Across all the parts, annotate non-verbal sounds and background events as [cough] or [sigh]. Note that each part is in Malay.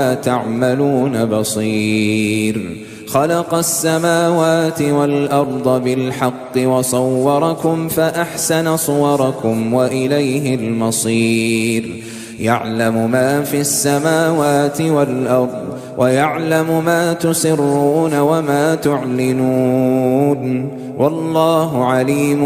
تعملون بصير. خلق السماوات والأرض بالحق وصوركم فأحسن صوركم وإليه المصير. يعلم ما في السماوات والأرض ويعلم ما تسرون وما تعلنون. والله عليم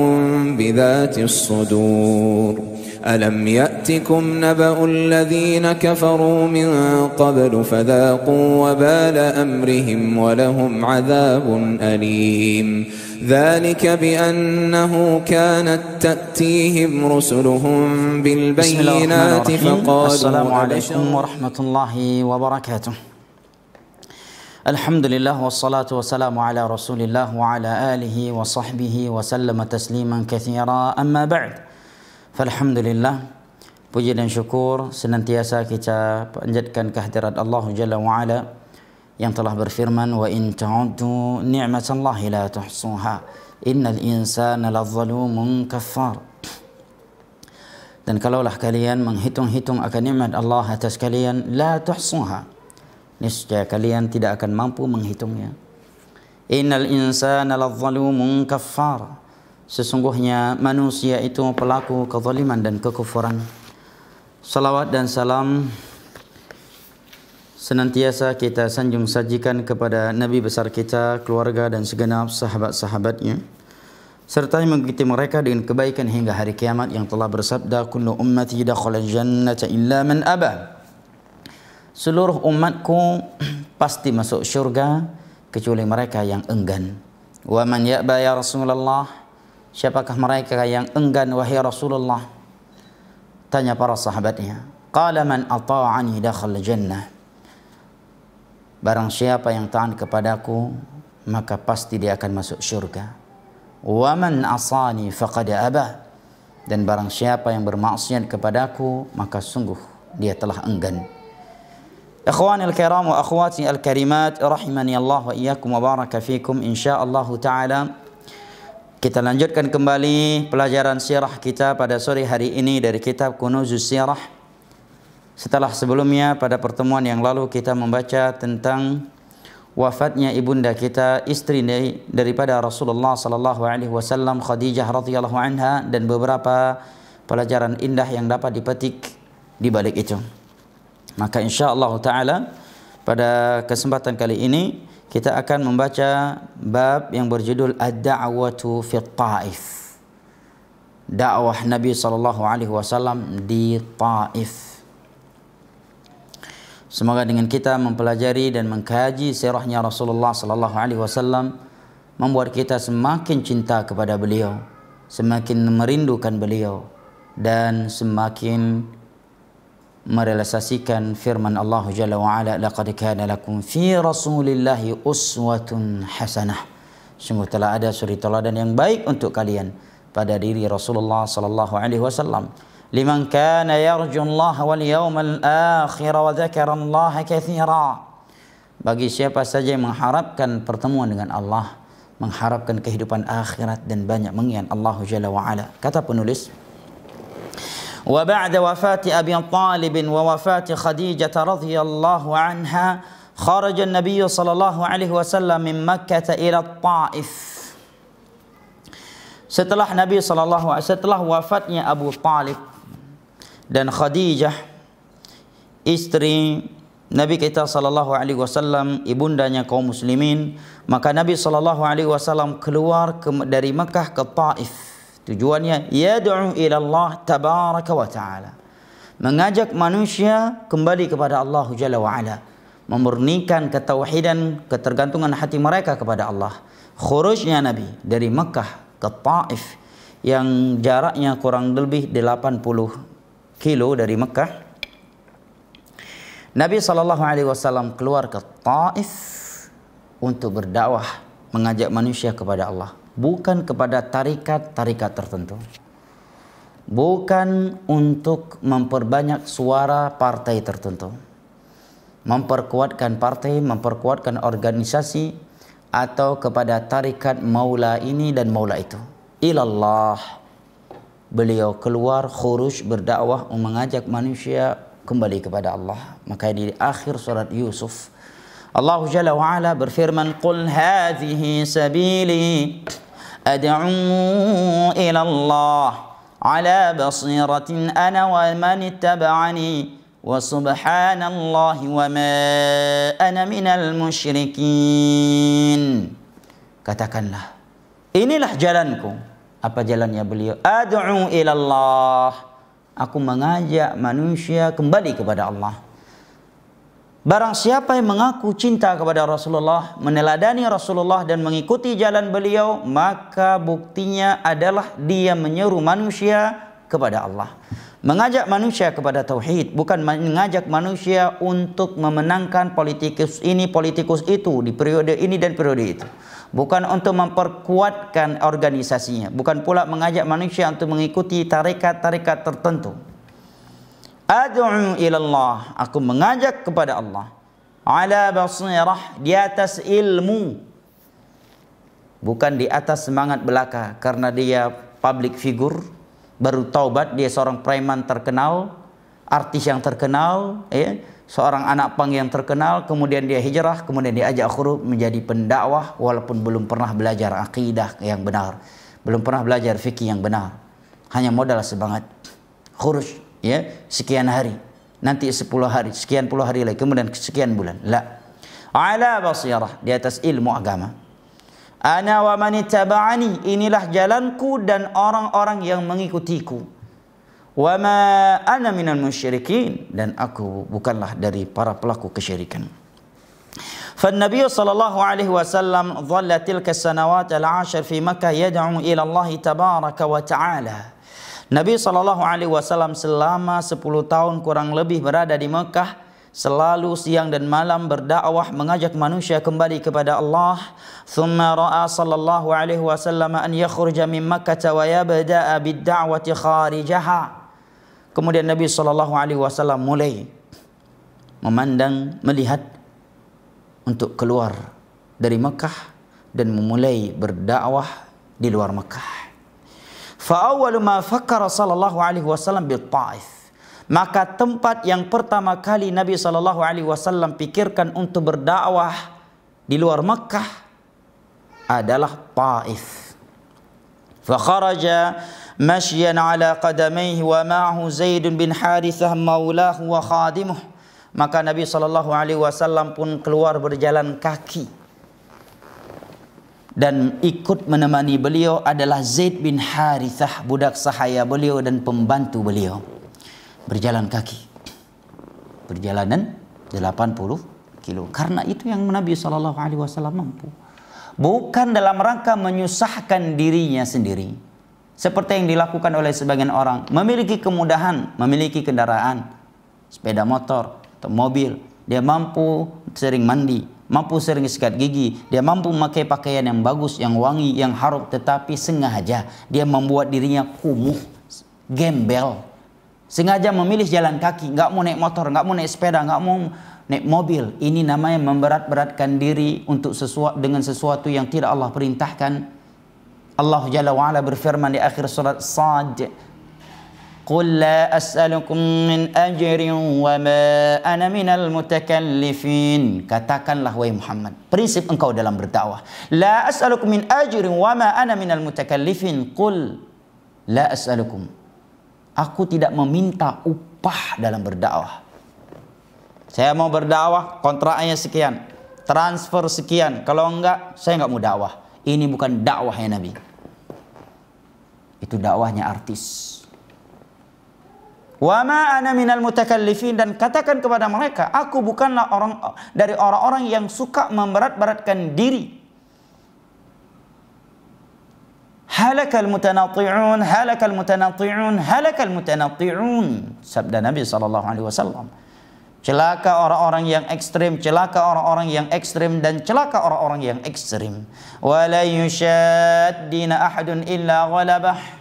بذات الصدور. ألم يأتكم نبأ الذين كفروا من قبل فذاقوا وبال أمرهم ولهم عذاب أليم. ذلك بأنه كانت تأتيهم رسلهم بالبينات فقالوا السلام عليكم ورحمة الله وبركاته. الحمد لله والصلاة والسلام على رسول الله وعلى آله وصحبه وسلم تسليما كثيرا. أما بعد Alhamdulillah Puji dan syukur senantiasa kita panjatkan kehadirat Allah Jalla wa'ala Yang telah berfirman Wa in ta'uddu ni'matallahi la tuhsuha Innal insana ladzalumun kaffar. Dan kalaulah kalian menghitung-hitung akan nikmat Allah atas kalian La tuhsuha Niscaya kalian tidak akan mampu menghitungnya. Innal insana ladzalumun kaffar Sesungguhnya manusia itu pelaku kezaliman dan kekufuran. Salawat dan salam senantiasa kita sanjung sajikan kepada Nabi besar kita, keluarga dan segenap sahabat-sahabatnya. Serta mengikuti mereka dengan kebaikan hingga hari kiamat yang telah bersabda kullu ummati dakhala jannata illa man aba. Seluruh umatku [clears throat] pasti masuk syurga kecuali mereka yang enggan. Wa man ya'ba ya Rasulullah Siapakah mereka yang enggan wahai Rasulullah? Tanya para sahabatnya. Qala man ata'ani dakhal jannah. Barang siapa yang taat kepadaku, maka pasti dia akan masuk syurga. Wa man asani faqad aba. Dan barang siapa yang bermaksiat kepadaku, maka sungguh dia telah enggan. Ikhwani al-kiram wa akhwati al-karimat rahimani Allah wa iyyakum wa baraka fikum insyaallah taala kita lanjutkan kembali pelajaran sirah kita pada sore hari ini dari kitab Kunuzus Sirah. Setelah sebelumnya pada pertemuan yang lalu kita membaca tentang wafatnya ibunda kita istri daripada Rasulullah sallallahu alaihi wasallam Khadijah radhiyallahu anha dan beberapa pelajaran indah yang dapat dipetik di balik itu. Maka insyaallah taala pada kesempatan kali ini kita akan membaca bab yang berjudul Ad-Da'watu fi Taif. Dakwah Nabi sallallahu alaihi wasallam di Taif. Semoga dengan kita mempelajari dan mengkaji sirahnya Rasulullah sallallahu alaihi wasallam membuat kita semakin cinta kepada beliau, semakin merindukan beliau dan semakin merealisasikan firman Allah Jalla wa Ala laqad kana lakum fi rasulillahi uswatun hasanah. Sungguh telah ada suri teladan yang baik untuk kalian pada diri Rasulullah sallallahu alaihi wasallam. Liman kana yarju Allah wal yawmal akhir wa dzakara Allah katsira bagi siapa saja yang mengharapkan pertemuan dengan Allah mengharapkan kehidupan akhirat dan banyak mengingat Allah Jalla wa Ala. Kata penulis وبعد وفاة أبي طالب ووفاة خديجة رضي الله عنها خرج النبي صلى الله عليه وسلم من مكة إلى الطائف setelah Nabi sallallahu alaihi setelah wafatnya Abu Talib dan Khadijah istri Nabi kita sallallahu alaihi wasallam ibundanya kaum muslimin maka Nabi sallallahu alaihi wasallam keluar ke, dari Mekah ke Taif Tujuannya yad'u ila Allah tabaraka wa ta'ala. Mengajak manusia kembali kepada Allah Jalla wa ala. Memurnikan ketauhidan, ketergantungan hati mereka kepada Allah. Khurujnya Nabi dari Mekah ke Taif yang jaraknya kurang lebih 80 kilo dari Mekah. Nabi sallallahu alaihi wasallam keluar ke Taif untuk berdakwah, mengajak manusia kepada Allah bukan kepada tarikat-tarikat tertentu. Bukan untuk memperbanyak suara partai tertentu. Memperkuatkan partai, memperkuatkan organisasi atau kepada tarikat maula ini dan maula itu. Ilallah. Beliau keluar khuruj berdakwah mengajak manusia kembali kepada Allah. Maka di akhir surat Yusuf Allah Jalla wa Ala berfirman qul hadhihi sabili ad'u ila Allah ala basiratin ana wa man ittaba'ani subhanallahi wa ma ana minal musyrikin katakanlah inilah jalanku apa jalannya beliau ad'u ila Allah aku mengajak manusia kembali kepada Allah Barang siapa yang mengaku cinta kepada Rasulullah, meneladani Rasulullah dan mengikuti jalan beliau, maka buktinya adalah dia menyeru manusia kepada Allah. Mengajak manusia kepada tauhid, bukan mengajak manusia untuk memenangkan politikus ini, politikus itu di periode ini dan periode itu. Bukan untuk memperkuatkan organisasinya, bukan pula mengajak manusia untuk mengikuti tarekat-tarekat tertentu ad'u ila Allah aku mengajak kepada Allah. Ala basirah di atas ilmu. Bukan di atas semangat belaka karena dia public figure baru taubat dia seorang preman terkenal artis yang terkenal ya seorang anak pang yang terkenal kemudian dia hijrah kemudian dia ajak khuruf menjadi pendakwah walaupun belum pernah belajar akidah yang benar belum pernah belajar fikih yang benar. Hanya modal semangat khurus ya sekian hari nanti sepuluh hari sekian puluh hari lagi kemudian sekian bulan la ala basirah di atas ilmu agama ana wa man ittaba'ani inilah jalanku dan orang-orang yang mengikutiku wa ma ana minal musyrikin dan aku bukanlah dari para pelaku kesyirikan فالنبي صلى الله عليه وسلم ظل تلك السنوات العاشر في مكة يدعو إلى الله تبارك وتعالى Nabi SAW selama 10 tahun kurang lebih berada di Mekah selalu siang dan malam berdakwah mengajak manusia kembali kepada Allah. Thumma ra'a sallallahu alaihi wasallam an yakhruja min makkah wa yabda'a bid-da'wati kharijaha. Kemudian Nabi sallallahu alaihi wasallam mulai memandang melihat untuk keluar dari Mekah dan memulai berdakwah di luar Mekah fa awwalu ma fakkara sallallahu alaihi wasallam bil taif maka tempat yang pertama kali Nabi sallallahu alaihi wasallam pikirkan untuk berdakwah di luar Makkah adalah Taif fa kharaja mashyan ala qadamaihi wa ma'ahu Zaid bin Harithah maulahu wa khadimuh maka Nabi sallallahu alaihi wasallam pun keluar berjalan kaki dan ikut menemani beliau adalah Zaid bin Harithah budak sahaya beliau dan pembantu beliau. Berjalan kaki. Perjalanan 80 kilo. Karena itu yang Nabi sallallahu alaihi wasallam mampu. Bukan dalam rangka menyusahkan dirinya sendiri. Seperti yang dilakukan oleh sebagian orang. Memiliki kemudahan memiliki kendaraan. Sepeda motor atau mobil. Dia mampu sering mandi mampu sering sikat gigi, dia mampu memakai pakaian yang bagus, yang wangi, yang harum, tetapi sengaja dia membuat dirinya kumuh, gembel. Sengaja memilih jalan kaki, enggak mau naik motor, enggak mau naik sepeda, enggak mau naik mobil. Ini namanya memberat-beratkan diri untuk sesuatu dengan sesuatu yang tidak Allah perintahkan. Allah Jalla wa'ala berfirman di akhir surat Sad, قل لا أسألكم من أجر وما أنا من المتكلفين katakanlah wahai Muhammad prinsip engkau dalam berdakwah la as'alukum min ajrin wa ma ana minal mutakallifin qul la as'alukum aku tidak meminta upah dalam berdakwah saya mau berdakwah kontraknya sekian transfer sekian kalau enggak saya enggak mau dakwah ini bukan dakwah ya Nabi itu dakwahnya artis Wa ma ana minal mutakallifin dan katakan kepada mereka, aku bukanlah orang dari orang-orang yang suka memberat-beratkan diri. Halakal mutanatti'un, halakal mutanatti'un, halakal mutanatti'un. Sabda Nabi sallallahu alaihi wasallam. Celaka orang-orang yang ekstrim, celaka orang-orang yang ekstrim dan celaka orang-orang yang ekstrim. Wala yushaddina ahadun illa ghalabah.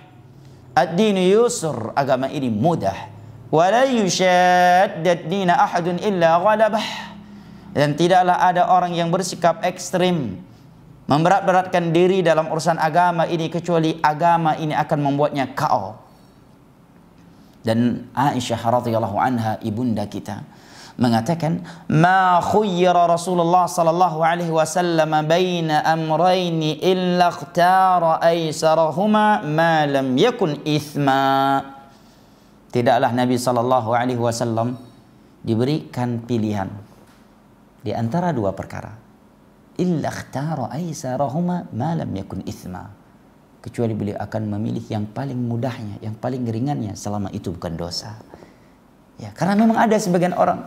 Ad-din yusr, agama ini mudah. Wala yushaddad din ahadun illa ghalabah. Dan tidaklah ada orang yang bersikap ekstrim memberat-beratkan diri dalam urusan agama ini kecuali agama ini akan membuatnya KO. dan Aisyah radhiyallahu anha ibunda kita mengatakan ma khuyyira Rasulullah sallallahu alaihi wasallam baina amrayn illa ikhtara aysarahuma ma lam yakun ithma. Tidaklah Nabi sallallahu alaihi wasallam diberikan pilihan di antara dua perkara. Illa ikhtara aysarahuma ma lam yakun ithma. Kecuali beliau akan memilih yang paling mudahnya yang paling ringannya selama itu bukan dosa. Ya karena memang ada sebagian orang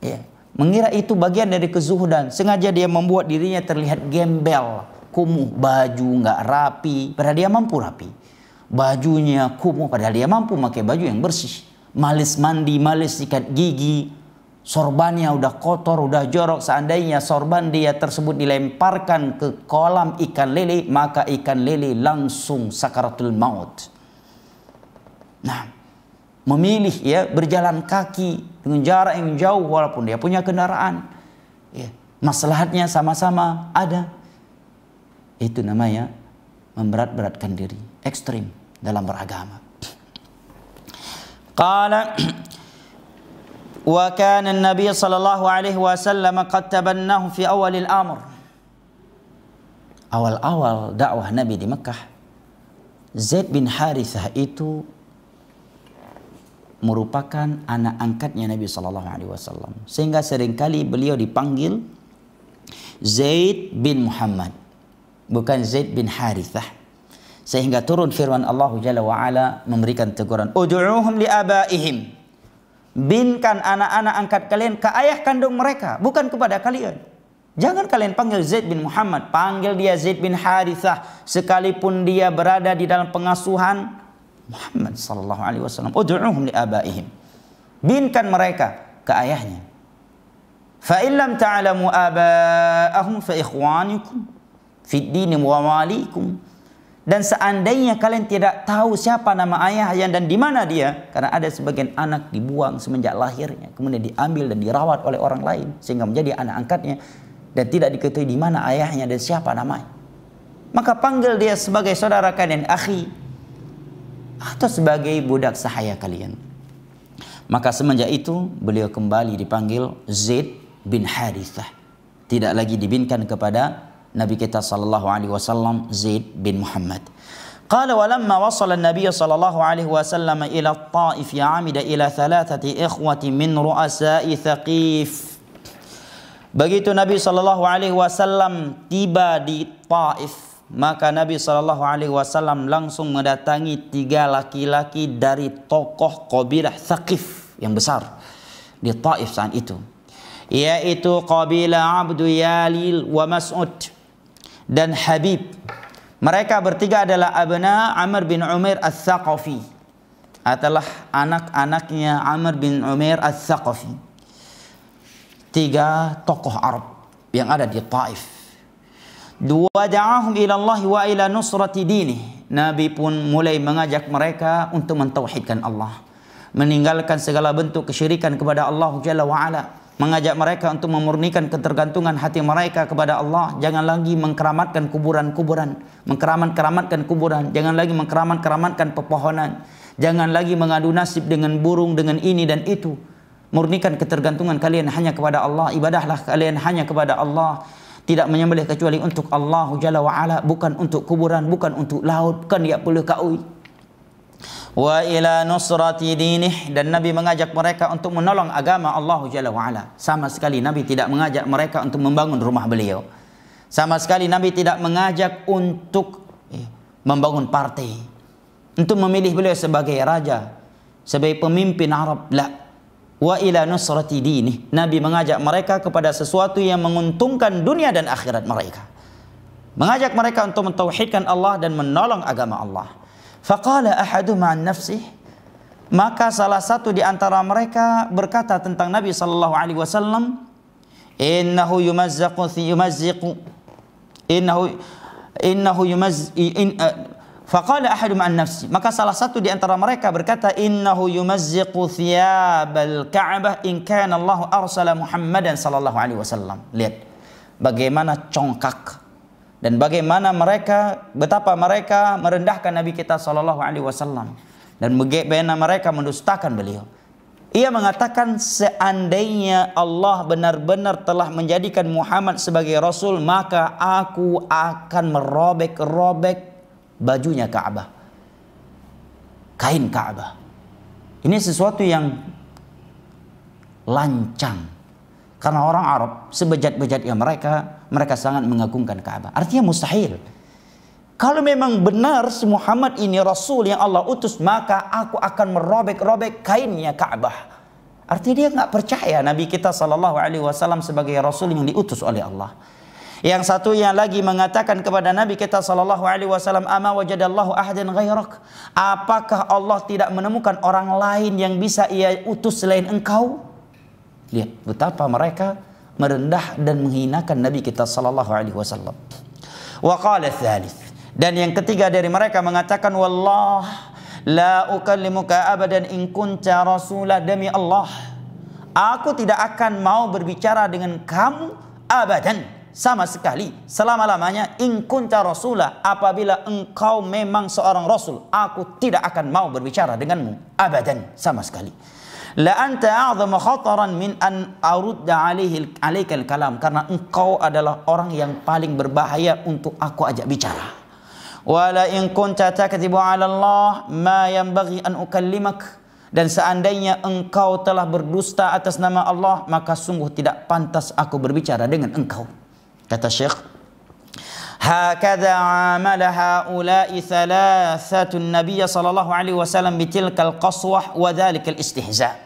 ya, mengira itu bagian dari kezuhudan. Sengaja dia membuat dirinya terlihat gembel. Kumuh baju nggak rapi padahal dia mampu rapi. Bajunya kumuh padahal dia mampu pakai baju yang bersih. Malis mandi malis sikat gigi. Sorbannya udah kotor udah jorok. Seandainya sorban dia tersebut dilemparkan ke kolam ikan lele maka ikan lele langsung sakaratul maut. Nah memilih ya berjalan kaki dengan jarak yang jauh walaupun dia punya kendaraan ya maslahatnya sama-sama ada. Itu namanya memberat-beratkan diri ekstrim dalam beragama. Qala wa kana an-nabiy sallallahu alaihi wasallam qad tabannahu fi awal al-amr awal-awal dakwah nabi di Mekah Zaid bin Harithah itu merupakan anak angkatnya Nabi sallallahu alaihi wasallam. Sehingga seringkali beliau dipanggil Zaid bin Muhammad bukan Zaid bin Harithah. Sehingga turun firman Allah Jalla wa ala memberikan teguran ud'uuhum li abaihim. Binkan anak-anak angkat kalian ke ayah kandung mereka bukan kepada kalian. Jangan kalian panggil Zaid bin Muhammad panggil dia Zaid bin Harithah. Sekalipun dia berada di dalam pengasuhan Muhammad sallallahu alaihi wasallam ud'uhum li abaihim. Binkan mereka ke ayahnya. Fa in lam ta'lamu abaahum fa ikhwanikum fi din wa walikum dan seandainya kalian tidak tahu siapa nama ayahnya dan di mana dia karena ada sebagian anak dibuang semenjak lahirnya kemudian diambil dan dirawat oleh orang lain sehingga menjadi anak angkatnya dan tidak diketahui di mana ayahnya dan siapa namanya. Maka panggil dia sebagai saudara kalian akhi atau sebagai budak sahaya kalian. Maka semenjak itu beliau kembali dipanggil Zaid bin Harithah. Tidak lagi dibinkan kepada Nabi kita sallallahu alaihi wasallam Zaid bin Muhammad. قال ولما وصل النبي صلى الله عليه وسلم إلى الطائف يعمد إلى ثلاثة إخوة من رؤساء ثقيف Begitu Nabi sallallahu alaihi wasallam tiba di Taif, maka Nabi sallallahu alaihi wasallam langsung mendatangi tiga laki-laki dari tokoh kabilah Thaqif yang besar di Taif saat itu yaitu kabilah Abdu Yalil wa Mas'ud dan Habib. Mereka bertiga adalah abna Amr bin Umair Al-Thaqafi adalah anak-anaknya Amr bin Umair Al-Thaqafi. Tiga tokoh Arab yang ada di Taif Dua da'ahum ila Allah wa ila nusrati dini. Nabi pun mulai mengajak mereka untuk mentauhidkan Allah. Meninggalkan segala bentuk kesyirikan kepada Allah Jalla wa ala. Mengajak mereka untuk memurnikan ketergantungan hati mereka kepada Allah. Jangan lagi mengkeramatkan kuburan-kuburan. Mengkeramat-keramatkan kuburan. Jangan lagi mengkeramat-keramatkan pepohonan. Jangan lagi mengadu nasib dengan burung, dengan ini dan itu. Murnikan ketergantungan kalian hanya kepada Allah. Ibadahlah kalian hanya kepada Allah tidak menyembelih kecuali untuk Allah Jalla wa ala bukan untuk kuburan bukan untuk laut bukan dia perlu kaui wa ila nusrati dinih dan nabi mengajak mereka untuk menolong agama Allah Jalla wa ala. Sama sekali nabi tidak mengajak mereka untuk membangun rumah beliau. Sama sekali nabi tidak mengajak untuk eh, membangun partai untuk memilih beliau sebagai raja sebagai pemimpin Arab la wa ila nusrati dini. Nabi mengajak mereka kepada sesuatu yang menguntungkan dunia dan akhirat mereka. Mengajak mereka untuk mentauhidkan Allah dan menolong agama Allah. Faqala ahadum an nafsih maka salah satu di antara mereka berkata tentang Nabi sallallahu alaihi wasallam innahu yumazzaqu yumazziqu innahu innahu yumaz in, uh, Faqala ahadum an nafsi. Maka salah satu di antara mereka berkata, "Innahu yumazziqu thiyabal Ka'bah in kana Allah arsala Muhammadan sallallahu alaihi wasallam." Lihat bagaimana congkak dan bagaimana mereka betapa mereka merendahkan Nabi kita sallallahu alaihi wasallam. dan bagaimana mereka mendustakan beliau. Ia mengatakan seandainya Allah benar-benar telah menjadikan Muhammad sebagai Rasul maka aku akan merobek-robek bajunya Ka'bah. Kain Ka'bah. Ini sesuatu yang lancang. Karena orang Arab sebejat-bejatnya mereka, mereka sangat mengagungkan Ka'bah. Artinya mustahil. Kalau memang benar si Muhammad ini Rasul yang Allah utus, maka aku akan merobek-robek kainnya Ka'bah. Artinya dia enggak percaya Nabi kita sallallahu alaihi wasallam sebagai Rasul yang diutus oleh Allah. Yang satu yang lagi mengatakan kepada Nabi kita sallallahu alaihi wasallam, "Ama wajadallahu ahadan ghairak?" Apakah Allah tidak menemukan orang lain yang bisa ia utus selain engkau? Lihat betapa mereka merendah dan menghinakan Nabi kita sallallahu alaihi wasallam. Wa qala tsalits dan yang ketiga dari mereka mengatakan wallah la ukallimuka abadan in kunta rasulah demi Allah aku tidak akan mau berbicara dengan kamu abadan sama sekali selama-lamanya in kunta rasulah apabila engkau memang seorang rasul aku tidak akan mau berbicara denganmu. Abadan sama sekali. La anta a'zamu khataran min an arudda alaihi alaika kalam karena engkau adalah orang yang paling berbahaya untuk aku ajak bicara. Wala in kunta takdzibu ala Allah ma yanbaghi an ukallimak dan seandainya engkau telah berdusta atas nama Allah maka sungguh tidak pantas aku berbicara dengan engkau kata Syekh hakadha amala haula'i thalathatu nabiy sallallahu alaihi wasallam bitilkal qaswah wa dhalikal istihza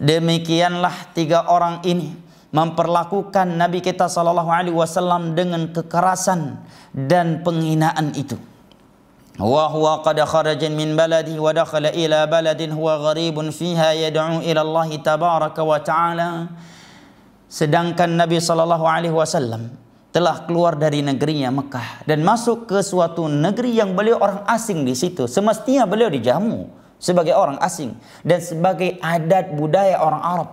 demikianlah tiga orang ini memperlakukan Nabi kita sallallahu alaihi wasallam dengan kekerasan dan penghinaan itu. Wa huwa qad kharaja min baladi wa dakhala ila baladin huwa gharibun fiha yad'u ila Allah tabaraka wa ta'ala. Sedangkan Nabi sallallahu alaihi wasallam telah keluar dari negerinya Mekah dan masuk ke suatu negeri yang beliau orang asing di situ. Semestinya beliau dijamu sebagai orang asing dan sebagai adat budaya orang Arab.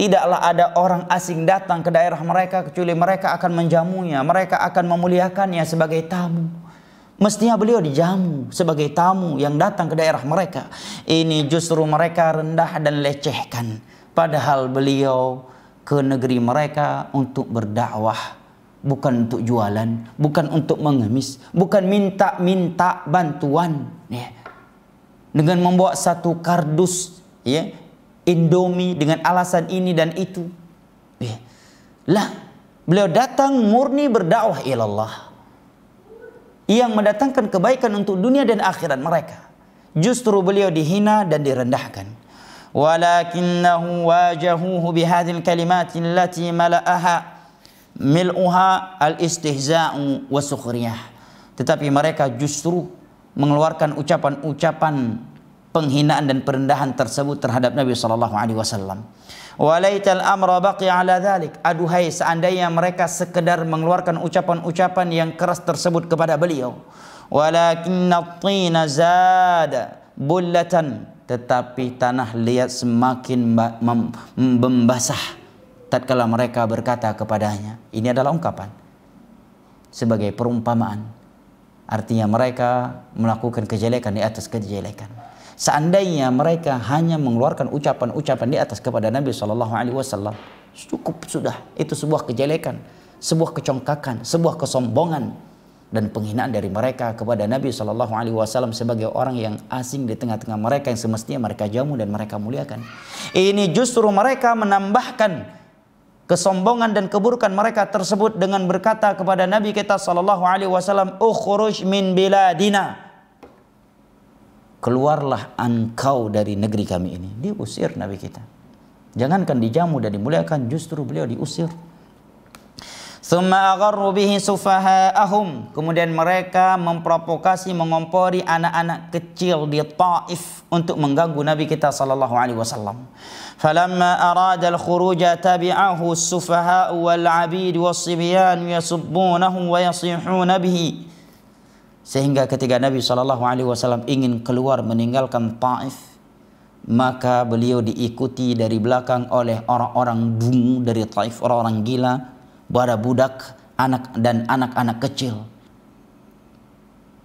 Tidaklah ada orang asing datang ke daerah mereka kecuali mereka akan menjamunya, mereka akan memuliakannya sebagai tamu. Mestinya beliau dijamu sebagai tamu yang datang ke daerah mereka. Ini justru mereka rendah dan lecehkan. Padahal beliau ke negeri mereka untuk berdakwah. Bukan untuk jualan, bukan untuk mengemis, bukan minta-minta bantuan. Ya. Dengan membawa satu kardus ya, Indomie dengan alasan ini dan itu. Eh, lah, beliau datang murni berdakwah ilallah. Yang mendatangkan kebaikan untuk dunia dan akhirat mereka. Justru beliau dihina dan direndahkan. Wajahuhu bihadil kalimat allati mala'aha mil'uha al-istihza'u wa sukhriyah. Tetapi mereka justru mengeluarkan ucapan-ucapan penghinaan dan perendahan tersebut terhadap Nabi sallallahu alaihi wasallam. Walaital amra baqi ala dhalik. Aduhai seandainya mereka sekedar mengeluarkan ucapan-ucapan yang keras tersebut kepada beliau. Walakinna tina zada bullatan tetapi tanah liat semakin membasah tatkala mereka berkata kepadanya. Ini adalah ungkapan sebagai perumpamaan. Artinya mereka melakukan kejelekan di atas kejelekan. Seandainya mereka hanya mengeluarkan ucapan-ucapan di atas kepada Nabi sallallahu alaihi wasallam, cukup sudah. Itu sebuah kejelekan, sebuah kecongkakan, sebuah kesombongan dan penghinaan dari mereka kepada Nabi sallallahu alaihi wasallam sebagai orang yang asing di tengah-tengah mereka yang semestinya mereka jamu dan mereka muliakan. Ini justru mereka menambahkan kesombongan dan keburukan mereka tersebut dengan berkata kepada Nabi kita sallallahu alaihi wasallam, "Ukhruj min biladina." keluarlah engkau dari negeri kami ini. Diusir Nabi kita. Jangankan dijamu dan dimuliakan, justru beliau diusir. Thumma agharru bihi sufaha'ahum. Kemudian mereka memprovokasi, mengompori anak-anak kecil di Taif untuk mengganggu Nabi kita sallallahu alaihi wasallam. Falamma arada al-khuruja tabi'ahu as-sufaha'u wal-'abid was-sibyan yasubbunahum wa yasihuna bihi. Sehingga ketika Nabi sallallahu alaihi wasallam ingin keluar meninggalkan Taif, maka beliau diikuti dari belakang oleh orang-orang dungu dari Taif, orang-orang gila, para budak, anak dan anak-anak kecil.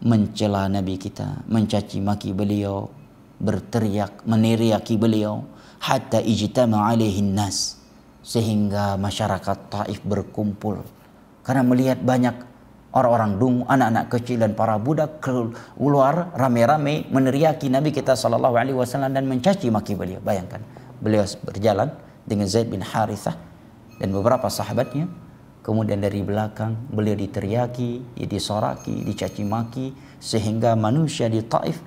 mencela Nabi kita, mencaci maki beliau, berteriak, meneriaki beliau hatta ijtama alaihi nas sehingga masyarakat Taif berkumpul karena melihat banyak orang-orang dungu, anak-anak kecil dan para budak keluar rame-rame meneriaki Nabi kita sallallahu alaihi wasallam dan mencaci maki beliau. Bayangkan, beliau berjalan dengan Zaid bin Harithah dan beberapa sahabatnya kemudian dari belakang beliau diteriaki, disoraki, dicaci maki sehingga manusia di Taif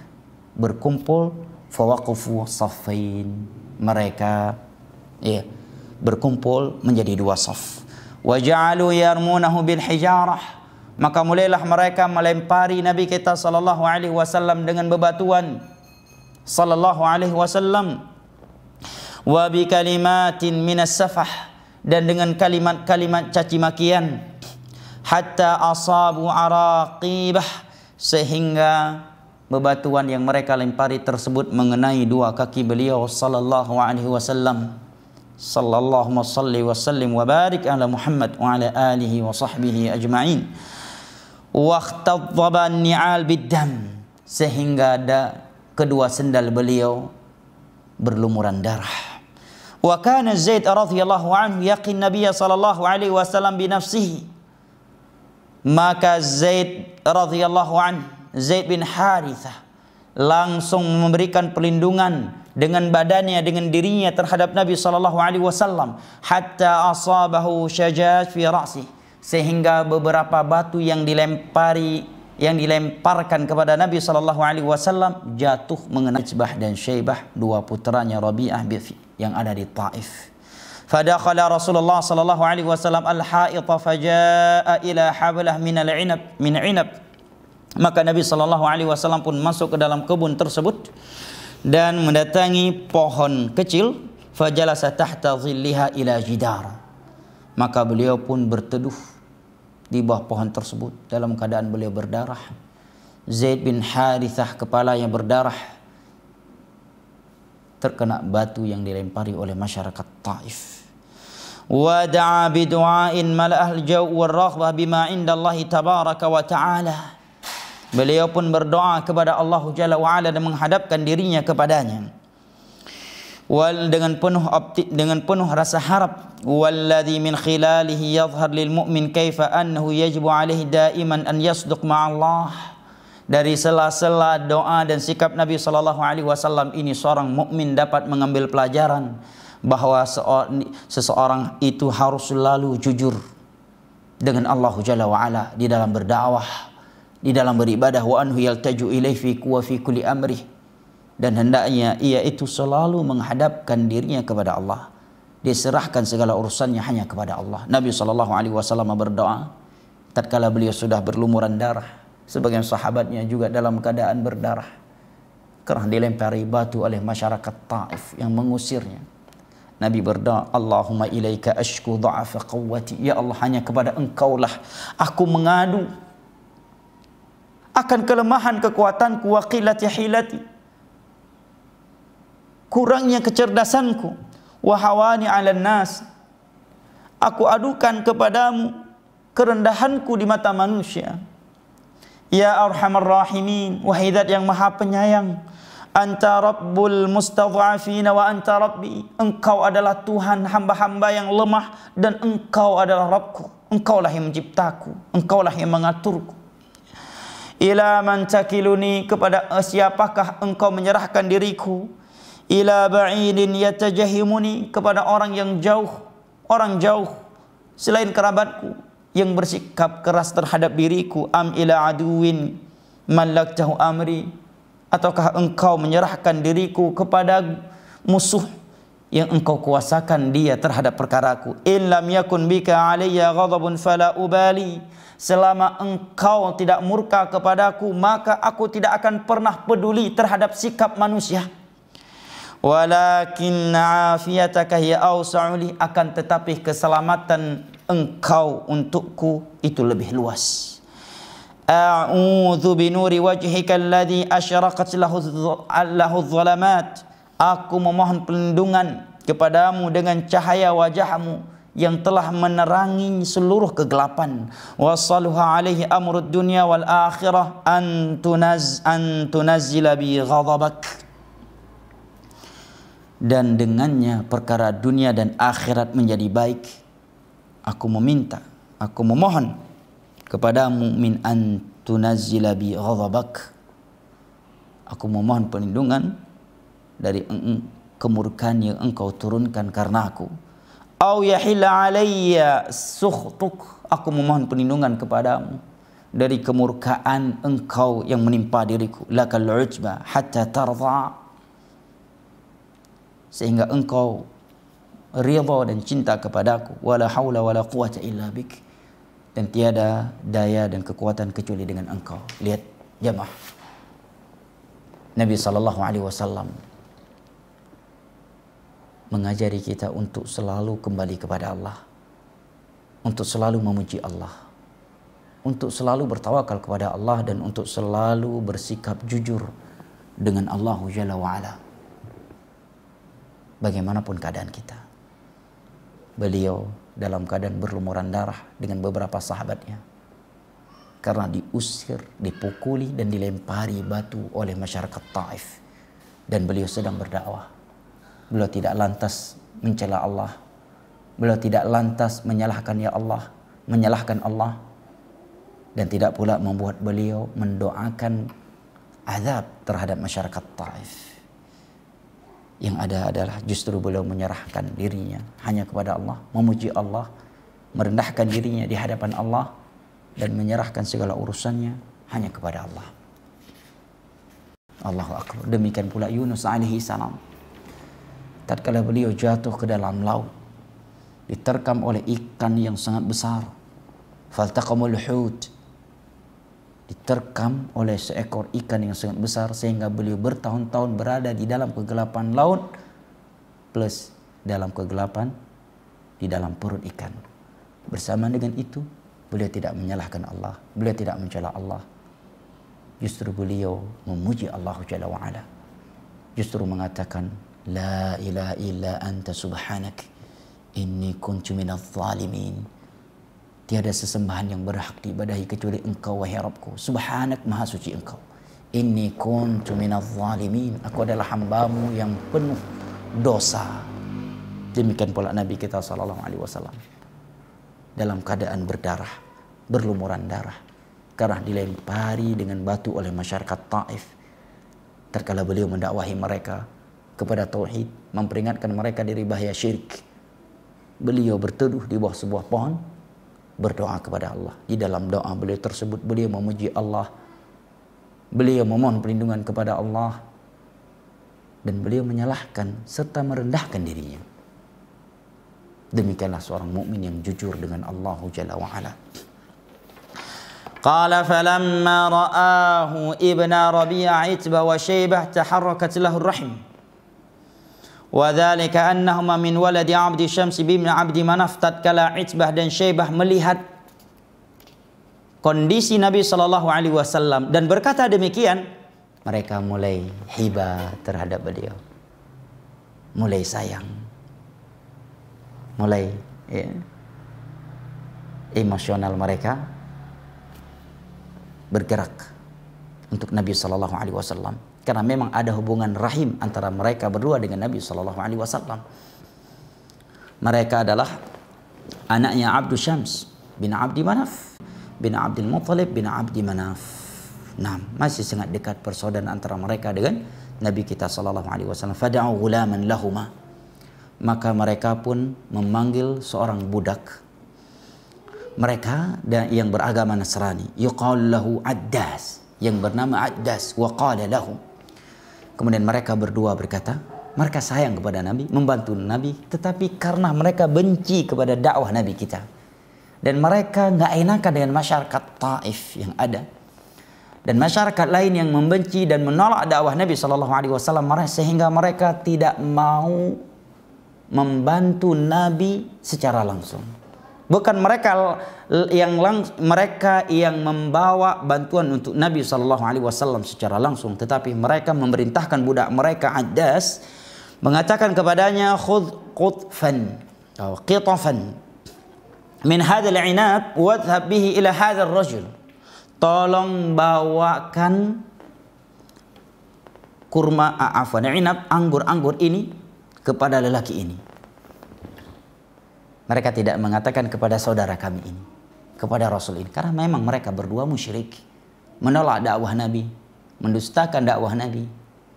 berkumpul fawaqafu saffain. Mereka ya berkumpul menjadi dua saf. Wa ja'alu yarmunahu bil hijarah. Maka mulailah mereka melempari nabi kita sallallahu alaihi wasallam dengan bebatuan. Sallallahu alaihi wasallam. Wa bi kalimatin minas safah dan dengan kalimat-kalimat caci makian. Hatta asabu araqibah sehingga bebatuan yang mereka lempari tersebut mengenai dua kaki beliau sallallahu alaihi wasallam. Sallallahu salli wa sallim wa barik ala Muhammad wa ala alihi wa sahbihi ajma'in. Wa ikhtadhaba ni'al biddam sehingga ada kedua sendal beliau berlumuran darah Wa kana Zaid radhiyallahu anhu yaqin Nabi sallallahu alaihi wasallam bi nafsihi. Maka Zaid radhiyallahu anhu Zaid bin Harithah langsung memberikan perlindungan dengan badannya dengan dirinya terhadap Nabi sallallahu alaihi wasallam hatta asabahu shajaj fi ra'si sehingga beberapa batu yang dilempari yang dilemparkan kepada Nabi sallallahu alaihi wasallam jatuh mengenai Isbah dan Syaibah dua putranya Rabi'ah bin yang ada di Taif. Fadakhala Rasulullah sallallahu alaihi wasallam al-ha'ita fajaa ila hablah min al-'inab min 'inab. Maka Nabi sallallahu alaihi wasallam pun masuk ke dalam kebun tersebut dan mendatangi pohon kecil fajalasa tahta dhilliha ila jidar. Maka beliau pun berteduh di bawah pohon tersebut dalam keadaan beliau berdarah. Zaid bin Harithah kepala yang berdarah terkena batu yang dilempari oleh masyarakat Taif. Wa da'a bi du'ain mala'ah al-jaw' wal raghbah bima 'inda Allah tabaraka wa ta'ala. Beliau pun berdoa kepada Allah Jalla wa Ala dan menghadapkan dirinya kepadanya. Wal dengan penuh opti, dengan penuh rasa harap walladzi min khilalihi yadhhar lil mu'min kaifa annahu yajibu alaihi da'iman an yasduq ma'allah dari sela-sela doa dan sikap Nabi sallallahu alaihi wasallam ini seorang mukmin dapat mengambil pelajaran bahawa seseorang itu harus selalu jujur dengan Allah Jalla wa ala di dalam berdakwah di dalam beribadah. Wa anhu yaltaju ilaihi wa fi kulli amri. Dan hendaknya ia itu selalu menghadapkan dirinya kepada Allah. Diserahkan segala urusannya hanya kepada Allah. Nabi sallallahu alaihi wasallam berdoa tatkala beliau sudah berlumuran darah sebagian sahabatnya juga dalam keadaan berdarah kerana dilempari batu oleh masyarakat Taif yang mengusirnya. Nabi berdoa, Allahumma ilaika ashku dha'afa qawwati. Ya Allah, hanya kepada engkau lah aku mengadu akan kelemahan kekuatanku wa qillati hilati. Kurangnya kecerdasanku wa hawani 'ala nas. Aku adukan kepadamu kerendahanku di mata manusia. Ya Arhamar Rahimin Wahidat yang maha penyayang. Anta Rabbul Mustadhafin wa anta Rabbi. Engkau adalah Tuhan hamba-hamba yang lemah Dan engkau adalah Rabbku. Engkaulah yang menciptaku. Engkaulah yang mengaturku. Ila man takiluni kepada siapakah engkau menyerahkan diriku? Ila ba'idin yatajahimuni kepada orang yang jauh. Orang jauh selain kerabatku yang bersikap keras terhadap diriku am ila aduwin malaktahu amri ataukah engkau menyerahkan diriku kepada musuh yang engkau kuasakan dia terhadap perkaraku? In lam yakun bika alayya ghadabun fala ubali. Selama engkau tidak murka kepadaku maka aku tidak akan pernah peduli terhadap sikap manusia walakin afiyataka hiya awsa'uli akan tetapi keselamatan engkau untukku itu lebih luas. A'udzu bi nuri wajhika alladhi asyraqat lahu lahu dhalamat. Aku memohon perlindungan kepadamu dengan cahaya wajahmu yang telah menerangi seluruh kegelapan wasalluha alaihi amrud dunya wal akhirah an tunaz an tunazzila bi ghadabak dan dengannya perkara dunia dan akhirat menjadi baik aku meminta aku memohon kepadamu min an tunazzila bi ghadabak. Aku memohon perlindungan dari kemurkaan yang engkau turunkan karena aku. Au yahilla alayya sukhtuk. Aku memohon perlindungan kepadamu dari kemurkaan engkau yang menimpa diriku. Lakal ujba hatta tarda sehingga engkau ridha dan cinta kepadaku wala haula wala quwata illa bik dan tiada daya dan kekuatan kecuali dengan engkau lihat jemaah Nabi sallallahu alaihi wasallam mengajari kita untuk selalu kembali kepada Allah. Untuk selalu memuji Allah. Untuk selalu bertawakal kepada Allah dan untuk selalu bersikap jujur dengan Allah Jalla wa'ala. Bagaimanapun keadaan kita. Beliau dalam keadaan berlumuran darah dengan beberapa sahabatnya. Karena diusir, dipukuli dan dilempari batu oleh masyarakat Taif. Dan beliau sedang berdakwah. Beliau tidak lantas mencela Allah. Beliau tidak lantas menyalahkan ya Allah, menyalahkan Allah dan tidak pula membuat beliau mendoakan azab terhadap masyarakat Taif. Yang ada adalah justru beliau menyerahkan dirinya hanya kepada Allah, memuji Allah, merendahkan dirinya di hadapan Allah dan menyerahkan segala urusannya hanya kepada Allah. Allahu akbar. Demikian pula Yunus alaihi salam tatkala beliau jatuh ke dalam laut diterkam oleh ikan yang sangat besar faltaqamul hut diterkam oleh seekor ikan yang sangat besar sehingga beliau bertahun-tahun berada di dalam kegelapan laut plus dalam kegelapan di dalam perut ikan. Bersama dengan itu beliau tidak menyalahkan Allah. Beliau tidak mencela Allah. Justru beliau memuji Allah Jalla wa ala justru mengatakan La ilaha illa anta subhanak. Inni kuntu minal zalimin Tiada sesembahan yang berhak diibadahi kecuali engkau wahai Rabbku Subhanak maha suci engkau Inni kuntu minal zalimin Aku adalah hambamu yang penuh dosa Demikian pula Nabi kita sallallahu alaihi wasallam dalam keadaan berdarah, berlumuran darah karena dilempari dengan batu oleh masyarakat Taif. Terkala beliau mendakwahi mereka, kepada tauhid, memperingatkan mereka dari bahaya syirik. Beliau berteduh di bawah sebuah pohon, berdoa kepada Allah. Di dalam doa beliau tersebut, beliau memuji Allah. Beliau memohon perlindungan kepada Allah. Dan beliau menyalahkan serta merendahkan dirinya. Demikianlah seorang mukmin yang jujur dengan Allah Jalla wa'ala. قال فلما رآه ابن ربيع عتبة وشيبة تحركت له الرحم وذلك أنهما من ولد عبد الشمس بن عبد مناف tatkala Itbah dan Syaibah melihat kondisi Nabi sallallahu alaihi wasallam dan berkata demikian mereka mulai hiba terhadap beliau mulai sayang mulai ya, emosional mereka bergerak untuk Nabi sallallahu alaihi wasallam karena memang ada hubungan rahim antara mereka berdua dengan Nabi sallallahu alaihi wasallam. Mereka adalah anaknya Abdul Syams bin Abdi Manaf bin Abdul Muttalib bin Abdi Manaf. Nah, masih sangat dekat persaudaraan antara mereka dengan Nabi kita sallallahu alaihi wasallam. Fada'u ghulaman lahuma. Maka mereka pun memanggil seorang budak mereka yang beragama Nasrani yuqal lahu Addas yang bernama Addas wa qala lahu Kemudian mereka berdua berkata, mereka sayang kepada Nabi, membantu Nabi, tetapi karena mereka benci kepada dakwah Nabi kita. Dan mereka nggak enakan dengan masyarakat Taif yang ada. Dan masyarakat lain yang membenci dan menolak dakwah Nabi Shallallahu Alaihi Wasallam sehingga mereka tidak mau membantu Nabi secara langsung. Bukan mereka yang lang, mereka yang membawa bantuan untuk Nabi sallallahu alaihi wasallam secara langsung tetapi mereka memerintahkan budak mereka Addas mengatakan kepadanya khudh qutfan atau qitafan min hadzal inab wadhhab bihi ila hadzal rajul. Tolong bawakan kurma afwan inab anggur-anggur ini kepada lelaki ini mereka tidak mengatakan kepada saudara kami ini kepada rasul ini. Karena memang mereka berdua musyrik. Menolak dakwah nabi mendustakan dakwah nabi.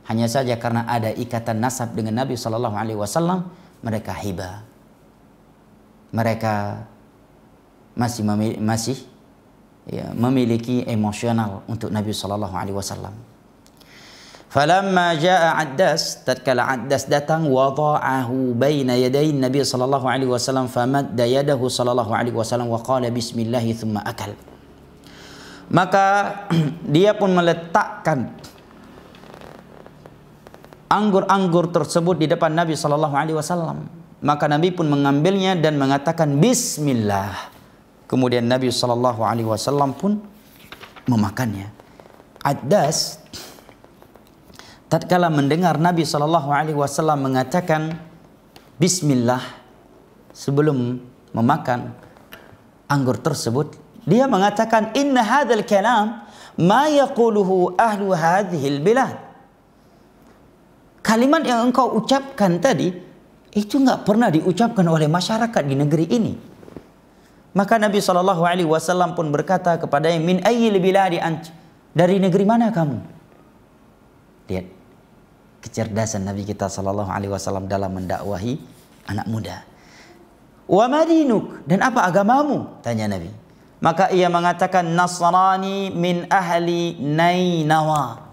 Hanya saja karena ada ikatan nasab dengan nabi sallallahu alaihi wasallam mereka hibah. Mereka masih masih ya, memiliki emosional untuk Nabi sallallahu alaihi wasallam. Falamma jaa Addas tatkala Addas datang wada'ahu baina yaday Nabi sallallahu alaihi wasallam famadda yadahu sallallahu alaihi wasallam wa qala bismillah thumma akal. Maka [clears throat] dia pun meletakkan anggur-anggur tersebut di depan Nabi sallallahu alaihi wasallam. Maka Nabi pun mengambilnya dan mengatakan bismillah. Kemudian Nabi sallallahu alaihi wasallam pun memakannya. Addas tatkala mendengar Nabi sallallahu alaihi wasallam mengatakan bismillah sebelum memakan anggur tersebut, dia mengatakan inna hadzal kalam ma yaquluhu ahlu hadhihi bilad. Kalimat yang engkau ucapkan tadi itu enggak pernah diucapkan oleh masyarakat di negeri ini. Maka Nabi sallallahu alaihi wasallam pun berkata kepada min ayyil biladi ant? Dari negeri mana kamu? Lihat kecerdasan Nabi kita sallallahu alaihi wasallam dalam mendakwahi anak muda. Wa madinuk dan apa agamamu? Tanya Nabi. Maka ia mengatakan Nasrani min ahli Nainawa.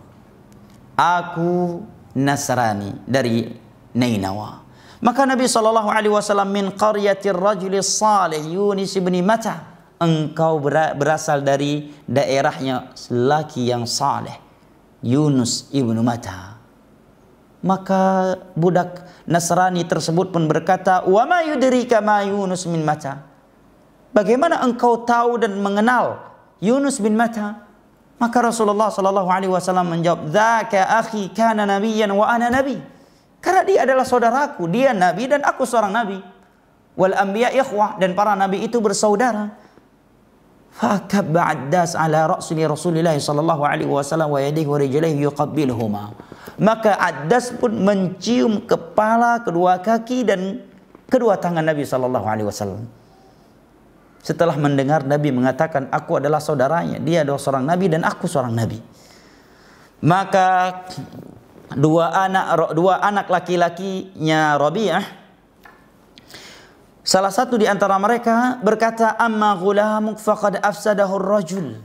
Aku Nasrani dari Nainawa. Maka Nabi sallallahu alaihi wasallam min qaryatir rajul salih Yunus bin Mata engkau berasal dari daerahnya laki yang saleh Yunus ibnu Mata maka budak Nasrani tersebut pun berkata wa ma yudrika ma Yunus bin Mata bagaimana engkau tahu dan mengenal Yunus bin Mata maka Rasulullah sallallahu alaihi wasallam menjawab dzaka akhi kana nabiyyan wa ana nabiy Karena dia adalah saudaraku, dia nabi dan aku seorang nabi. Wal anbiya ikhwah dan para nabi itu bersaudara. Fakab ba'das ala rasuli Rasulullah sallallahu alaihi wasallam wa yadihi wa rijlihi yuqabbiluhuma. Maka Addas pun mencium kepala, kedua kaki dan kedua tangan Nabi sallallahu alaihi wasallam. Setelah mendengar Nabi mengatakan aku adalah saudaranya, dia adalah seorang nabi dan aku seorang nabi. Maka dua anak dua anak laki-lakinya Rabi'ah salah satu di antara mereka berkata amma ghulamuk faqad afsadahu ar-rajul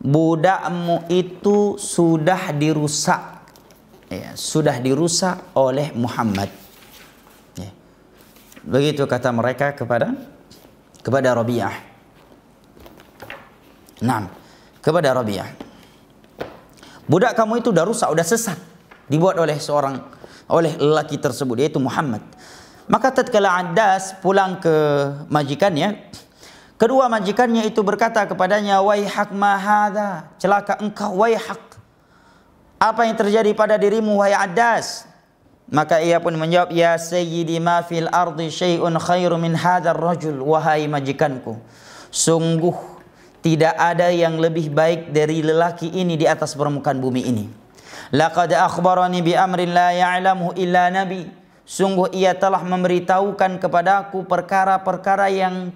budakmu itu sudah dirusak ya sudah dirusak oleh Muhammad ya. begitu kata mereka kepada kepada Rabi'ah Naam kepada Rabi'ah budak kamu itu sudah rusak sudah sesat dibuat oleh seorang oleh lelaki tersebut yaitu Muhammad. Maka tatkala Addas pulang ke majikannya, kedua majikannya itu berkata kepadanya, "Waihak ma hadza? Celaka engkau waihak. Apa yang terjadi pada dirimu wahai Addas?" Maka ia pun menjawab, "Ya sayyidi ma fil ardi syai'un khairu min hadzal rajul." Wahai majikanku, sungguh tidak ada yang lebih baik dari lelaki ini di atas permukaan bumi ini. Laqad akhbarani bi amrin la ya'lamu illa nabi. Sungguh ia telah memberitahukan kepadaku perkara-perkara yang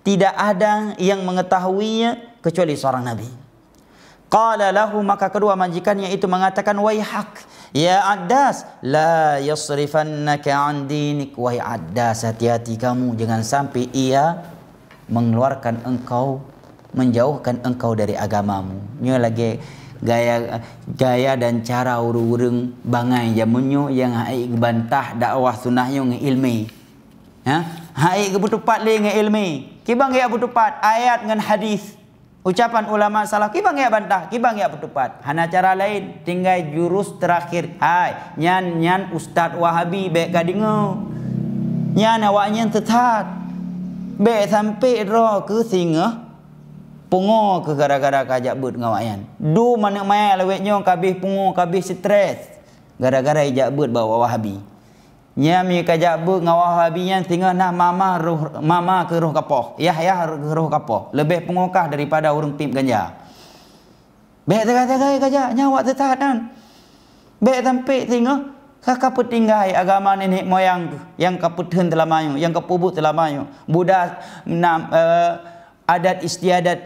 tidak ada yang mengetahuinya kecuali seorang nabi. Qala lahu maka kedua majikannya itu mengatakan waihak ya Addas la yasrifannaka an dinik wahai Addas hati-hati kamu jangan sampai ia mengeluarkan engkau menjauhkan engkau dari agamamu. Ini lagi gaya gaya dan cara urung-urung bangai jamunyo yang hai bantah dakwah sunnahnya dengan ilmi. Ha? Hai ke betupat le dengan ilmi. Kibang ya betupat ayat dengan hadis. Ucapan ulama salah kibang ya bantah, kibang ya betupat. Hana cara lain tinggal jurus terakhir. Hai, nyan nyan ustaz Wahabi be gadingo. Nyan awaknya tetat. Be sampai ro ke singa pungo ke gara-gara kajak but ngawayan. Du mana mai lewetnya kabih pungo kabih stres gara-gara ijak but bawa wahabi. Nyami kajak bu ngawah habian tinggal nah mama ruh mama ke ruh kapoh. Ya ya ruh kapoh. Lebih pengokah daripada orang tim ganja. Baik tengah-tengah kajak nyawa tetap kan. Baik sampai tinggal kakak petinggai agama nenek moyang yang kaputun telah mayu, yang kapubut mayu. Buddha nam, uh, adat istiadat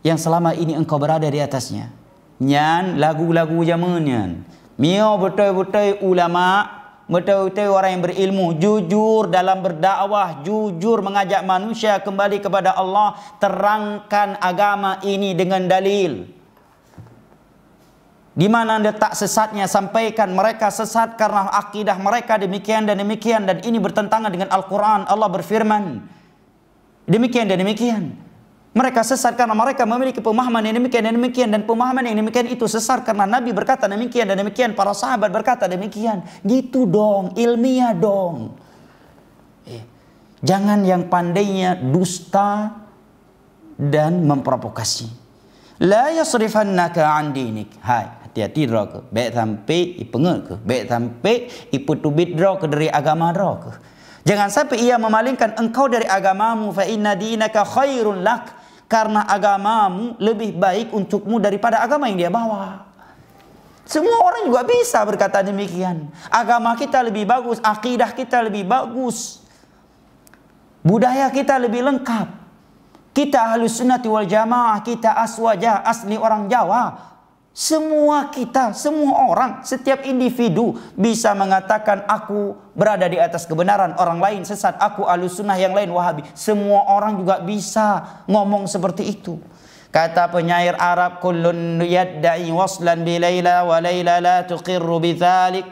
yang selama ini engkau berada di atasnya. Nyan lagu-lagu zamannya. Mio betul-betul ulama, betul-betul orang yang berilmu, jujur dalam berdakwah, jujur mengajak manusia kembali kepada Allah, terangkan agama ini dengan dalil. Di mana anda tak sesatnya sampaikan mereka sesat karena akidah mereka demikian dan demikian dan ini bertentangan dengan Al-Quran. Allah berfirman demikian dan demikian. Mereka sesat karena mereka memiliki pemahaman yang demikian dan demikian dan pemahaman yang demikian itu sesat karena Nabi berkata demikian dan demikian, para sahabat berkata demikian. Gitu dong, ilmiah dong. Eh, jangan yang pandainya dusta dan memprovokasi. La yasrifannaka an dinik. Hai, hati-hati ro ke. Baik sampai ipengut ke. Baik sampai iputubit ro ke dari agama ro ke. Jangan sampai ia memalingkan engkau dari agamamu fa inna dinaka khairun lak karena agamamu lebih baik untukmu daripada agama yang dia bawa. Semua orang juga bisa berkata demikian. Agama kita lebih bagus, akidah kita lebih bagus. Budaya kita lebih lengkap. Kita ahli sunnati wal jamaah, kita aswaja, asli orang Jawa. Semua kita, semua orang, setiap individu bisa mengatakan aku berada di atas kebenaran. Orang lain sesat, aku ahlu sunnah yang lain wahabi. Semua orang juga bisa ngomong seperti itu. Kata penyair Arab, Kullun yadda'i waslan bi layla wa layla la tuqirru bi thalik.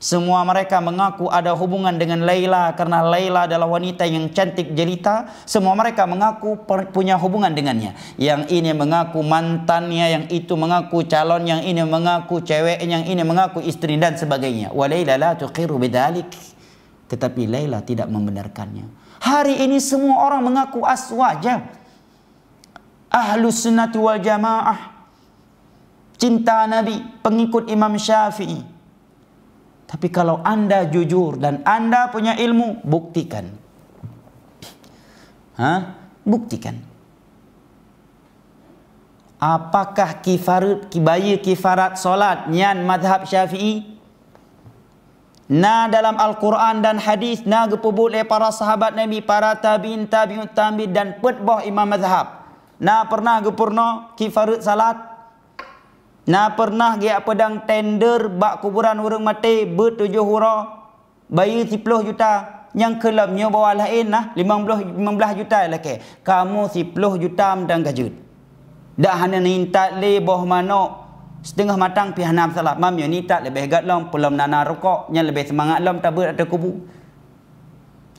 Semua mereka mengaku ada hubungan dengan Laila karena Laila adalah wanita yang cantik jelita. Semua mereka mengaku punya hubungan dengannya. Yang ini mengaku mantannya, yang itu mengaku calon, yang ini mengaku cewek, yang ini mengaku istri dan sebagainya. Wa Laila la tuqiru bidalik. Tetapi Laila tidak membenarkannya. Hari ini semua orang mengaku aswaja. Ahlus sunnati wal jamaah. Cinta Nabi, pengikut Imam Syafi'i. Tapi kalau anda jujur dan anda punya ilmu, buktikan. Hah? Buktikan. Apakah kifarat, kibaya kifarat solat nyan madhab syafi'i? Na dalam Al-Quran dan hadis na gepubut oleh para sahabat Nabi, para tabi'in, tabi'un, tabi'in dan petbah imam madhab. Na pernah gepurno kifarat salat? Na pernah dia pedang tender bak kuburan orang mati bertujuh hura bayi 10 juta. Yang kelamnya bawa lain nah 15 15 juta lagi kamu 10 juta mendang gajut. Dah hanya minta le boh mano setengah matang pi hanam salah mam yo tak lebih gat lom pelom nana rokok yang lebih semangat lom tabut ada kubu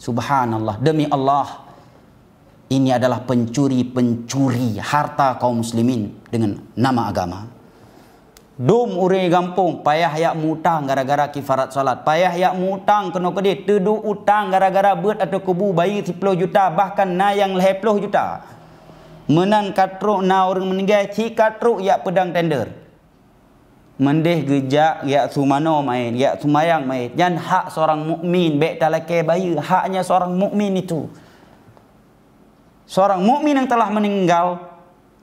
subhanallah demi Allah ini adalah pencuri-pencuri harta kaum muslimin dengan nama agama. Dum uri gampung payah yak mutang gara-gara kifarat salat. Payah yak mutang kena kedit tedu utang gara-gara bet atau kubu bayi 10 juta bahkan na yang 10 juta. Menang katruk na orang meninggal ci katruk yak pedang tender. Mendeh gejak yak sumano main, yak sumayang main. Jan hak seorang mukmin baik talake bayi, haknya seorang mukmin itu. Seorang mukmin yang telah meninggal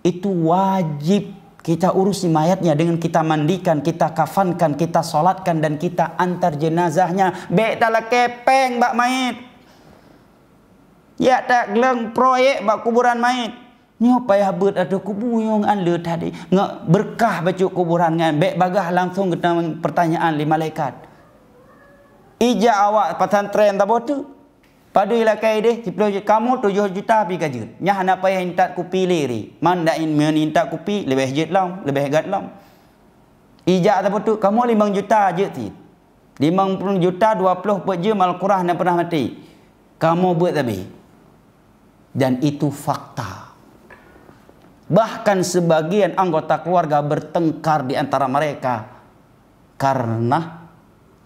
itu wajib kita urusi mayatnya dengan kita mandikan, kita kafankan, kita solatkan dan kita antar jenazahnya. Bek dalam kepeng bak mayat. Ya tak geleng proyek bak kuburan mayat. Ni apa ya buat ada kubur yang anda tadi. Ngak berkah baca kuburan kan. Bek bagah langsung kita pertanyaan lima malaikat. Ija awak pesantren tak bodoh. Pada ilakai dia, kamu tujuh juta pergi kerja. Nyah nak payah minta ku pilih ni. Mana nak minta ku pilih, lebih jet lam, lebih gat lam. Ijak apa tu? Kamu lima juta je ti. Lima puluh juta, dua puluh per je mal kurah nak pernah mati. Kamu buat tapi. Dan itu fakta. Bahkan sebagian anggota keluarga bertengkar di antara mereka. Karena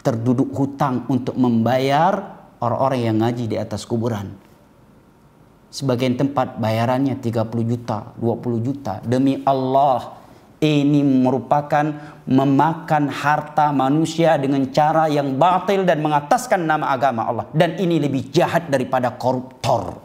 terduduk hutang untuk membayar orang-orang yang ngaji di atas kuburan. Sebagian tempat bayarannya 30 juta, 20 juta. Demi Allah, Ini merupakan memakan harta manusia dengan cara yang batil dan mengataskan nama agama Allah. Dan ini lebih jahat daripada koruptor.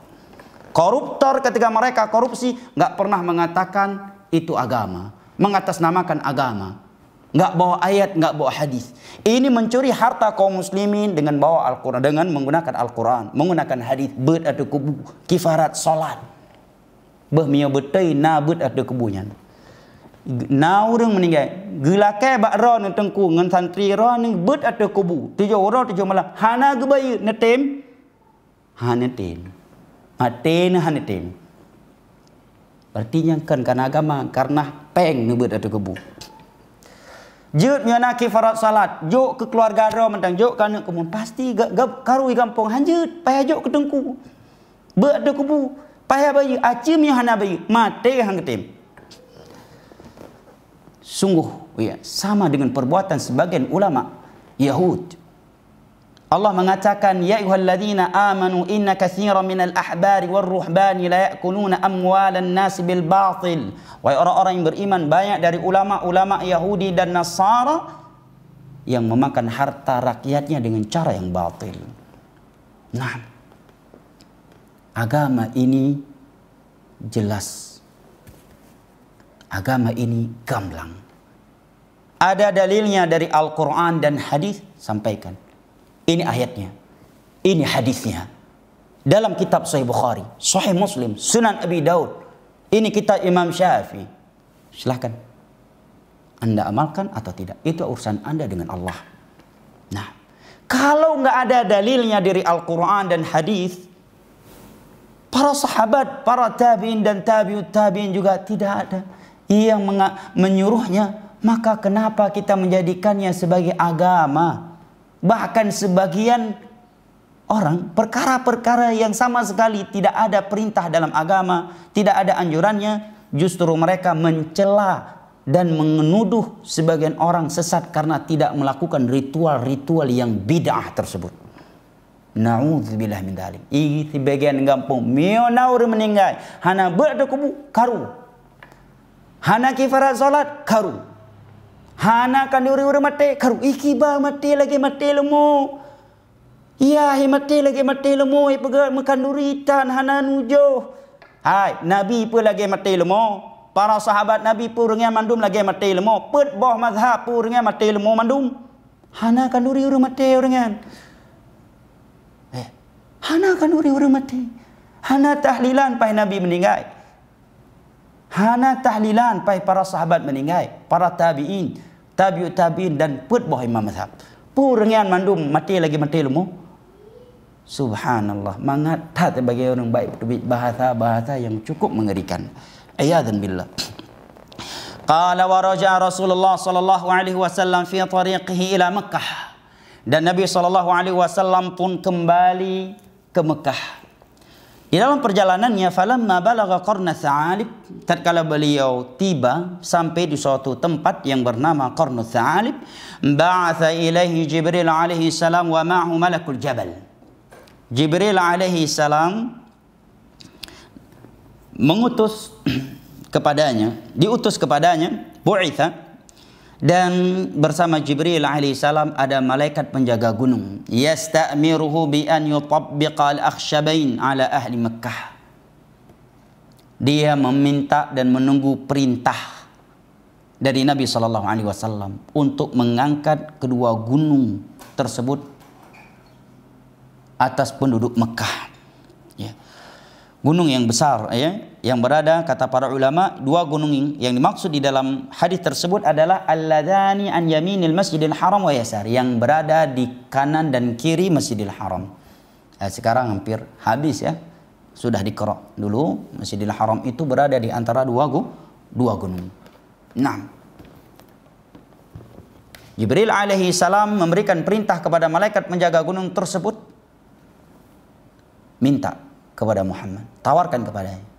Koruptor ketika mereka korupsi nggak pernah mengatakan itu agama. Mengatasnamakan agama. Nggak bawa ayat, nggak bawa hadis. Ini mencuri harta kaum muslimin dengan bawa Al-Quran. Dengan menggunakan Al-Quran. Menggunakan hadis. Bet atau kubu. Kifarat solat. Bah mia betai na bet atau kubunya na orang meninggal gelakai bak ra ni tengku ngan santri ra ni bet ada kubu tujuh orang tujuh malam hana gebayu netem hana tem aten hana tem artinya kan kan agama karena peng ni bet ada kubu Jut nyana kifarat salat, juk ke keluarga ro mentang juk kan kemun pasti gak gak karui kampung hanjut, payah juk ke tengku. Be ada kubu, payah bayi. Acim hana bayi, mate hang ketim. Sungguh ya, sama dengan perbuatan sebagian ulama. Yahud. Allah mengatakan ya ayyuhalladzina amanu inna katsiran minal ahbari war ruhbani la ya'kuluna amwalan nas bil batil. Wahai orang-orang yang beriman banyak dari ulama-ulama Yahudi dan Nasara yang memakan harta rakyatnya dengan cara yang batil. Nah, agama ini jelas agama ini gamblang. Ada dalilnya dari Al-Quran dan hadis sampaikan. Ini ayatnya. Ini hadisnya. Dalam kitab Sahih Bukhari, Sahih Muslim, Sunan Abi Daud. Ini kitab Imam Syafi'i. Silahkan. Anda amalkan atau tidak. Itu urusan Anda dengan Allah. Nah, kalau nggak ada dalilnya dari Al-Quran dan hadis, para sahabat, para tabiin dan tabiut tabiin juga tidak ada yang menyuruhnya, maka kenapa kita menjadikannya sebagai agama? Bahkan sebagian orang perkara-perkara yang sama sekali tidak ada perintah dalam agama, tidak ada anjurannya, justru mereka mencela dan menuduh sebagian orang sesat karena tidak melakukan ritual-ritual yang bid'ah tersebut. Nauzubillah min dzalik. Igi sebagian kampung mio naur meninggal, hana berada kubu karu Hana kifarat solat karu. Hana kan duri uri mati karu. Iki ba mati lagi mati lemu. Ya hi mati lagi mati lemu. Hi pegat makan duri tan hana nujo. Hai Nabi pun lagi mati lemu. Para sahabat Nabi pun dengan mandum lagi mati lemu. Pet boh mazhab pun dengan mati lemu mandum. Hana kan duri uri mati dengan. Eh, Hana kan duri uri mati. Hana tahlilan pai Nabi meninggal. Hana tahlilan pai para sahabat meninggal, para tabi'in, tabi'ut tabi'in dan put boh imam mazhab. Purengian mandum mati lagi mati lumu. Subhanallah, mangat tak bagi orang baik bahasa-bahasa yang cukup mengerikan. Ayadan billah. [clears throat] Qala wa raja Rasulullah sallallahu alaihi wasallam fi tariqihi ila Makkah. Dan Nabi sallallahu alaihi wasallam pun kembali ke Mekah. Di dalam perjalanannya falamma balagha qarna Tha'alib tatkala beliau tiba sampai di suatu tempat yang bernama Qarnu Tha'alib ba'atha ilaihi Jibril alaihi salam wa ma'ahu malakul jabal. Jibril alaihi salam mengutus [clears throat] kepadanya diutus kepadanya bu'itha dan bersama Jibril alaihi salam ada malaikat penjaga gunung. Yastamiruhu bi an yutabbiqa al-akhshabain ala ahli Makkah dia meminta dan menunggu perintah dari Nabi sallallahu alaihi wasallam untuk mengangkat kedua gunung tersebut atas penduduk Mekah ya. Gunung yang besar ya yang berada kata para ulama dua gunung yang dimaksud di dalam hadis tersebut adalah alladzani an yaminil masjidil haram wa yasar. Yang berada di kanan dan kiri masjidil haram. Eh, sekarang hampir habis ya. Sudah dikerok dulu masjidil haram itu berada di antara dua gu dua gunung. Nah Jibril alaihi salam memberikan perintah kepada malaikat menjaga gunung tersebut. Minta kepada Muhammad. Tawarkan kepadanya.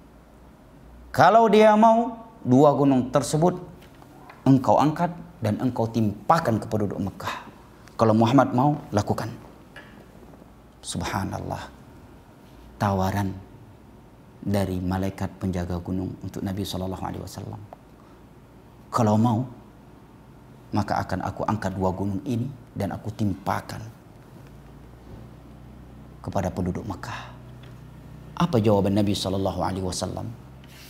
Kalau dia mau, dua gunung tersebut engkau angkat dan engkau timpakan ke penduduk Mekah. Kalau Muhammad mau, lakukan. Subhanallah. Tawaran dari malaikat penjaga gunung untuk Nabi sallallahu alaihi wasallam. kalau mau maka akan aku angkat dua gunung ini dan aku timpakan kepada penduduk Mekah. Apa jawaban Nabi sallallahu alaihi wasallam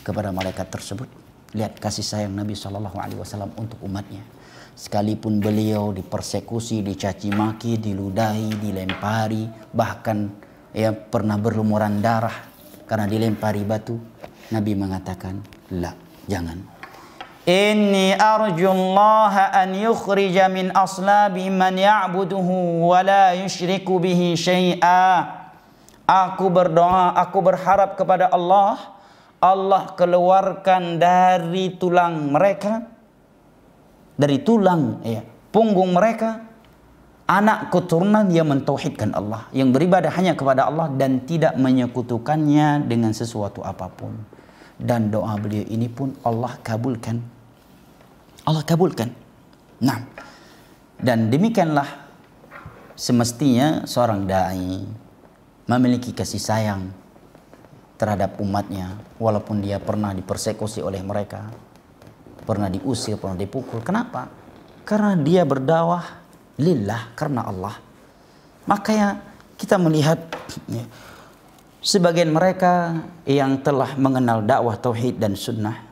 kepada malaikat tersebut? Lihat kasih sayang Nabi sallallahu alaihi wasallam untuk umatnya. Sekalipun beliau dipersekusi, dicaci maki, diludahi, dilempari, bahkan ya pernah berlumuran darah karena dilempari batu, Nabi mengatakan, "La, jangan." Inni arjullaha an yukhrija min aslabi man ya'buduhu wa la yushriku bihi syai'a. Aku berdoa, aku berharap kepada Allah Allah keluarkan dari tulang mereka dari tulang ya punggung mereka anak keturunan yang mentauhidkan Allah yang beribadah hanya kepada Allah dan tidak menyekutukannya dengan sesuatu apapun. Dan doa beliau ini pun Allah kabulkan. Allah kabulkan. Nah dan demikianlah semestinya seorang dai memiliki kasih sayang terhadap umatnya walaupun dia pernah dipersekusi oleh mereka pernah diusir pernah dipukul. Kenapa? Karena dia berdakwah lillah karena Allah. Makanya kita melihat ya, sebagian mereka yang telah mengenal dakwah tauhid dan sunnah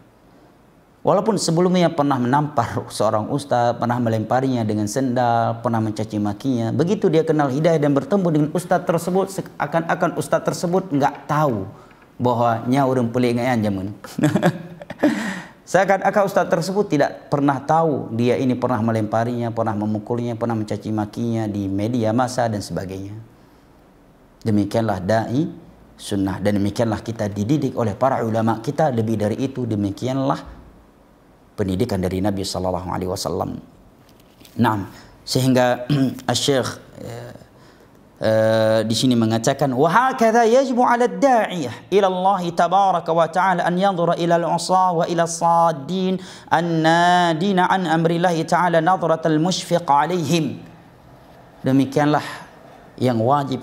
walaupun sebelumnya pernah menampar seorang ustaz pernah melemparinya dengan sendal pernah mencaci makinya begitu dia kenal hidayah dan bertemu dengan ustaz tersebut akan-akan ustaz tersebut enggak tahu bahawa nya orang pelik dengan zaman. Seakan-akan [laughs] ustaz tersebut tidak pernah tahu dia ini pernah melemparinya, pernah memukulnya, pernah mencaci makinya di media massa dan sebagainya. Demikianlah dai sunnah dan demikianlah kita dididik oleh para ulama kita lebih dari itu demikianlah pendidikan dari Nabi sallallahu alaihi wasallam. Naam, sehingga [clears throat] Syekh eh, di sini mengatakan wa hakadha yajibu 'ala ad-da'iyah ila Allah tabaraka wa ta'ala an yanzura ila al-'usa wa ila as-saddin an-nadina an amri Allah ta'ala nadrat al-mushfiq 'alaihim demikianlah yang wajib